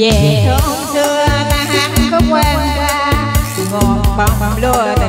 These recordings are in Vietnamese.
về. Thôn xưa ta hát có quan qua ngọn bóng lúa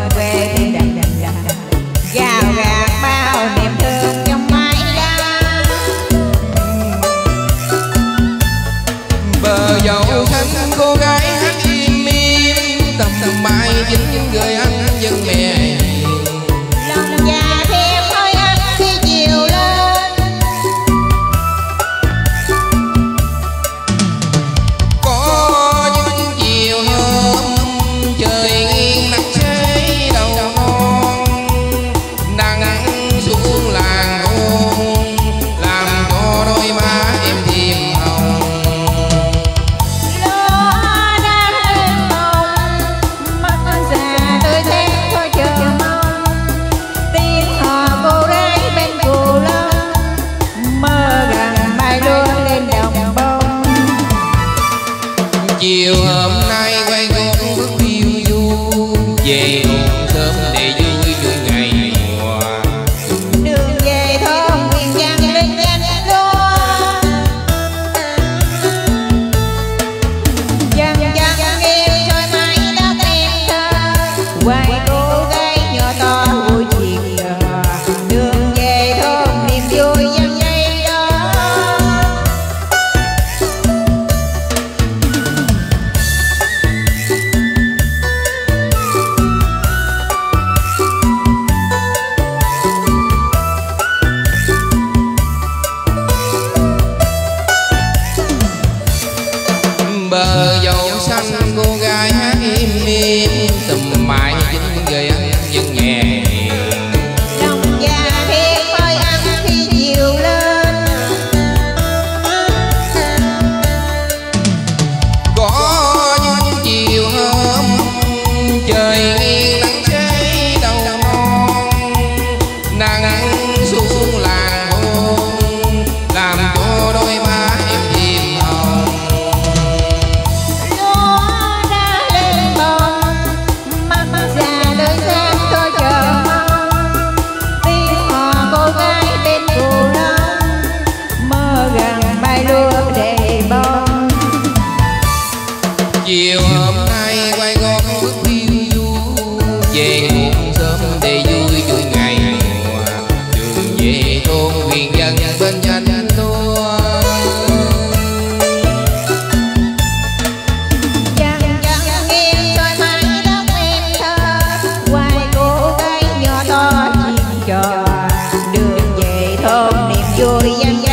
chiều hôm nay quay con bước phiêu du. Về hồn sớm để vui vui ngày mùa đường về thôn nguyên trăng lên nhanh đó dần dần em rồi mãi đã tên thơ. Hoài Ờ, dâu yeah, yeah.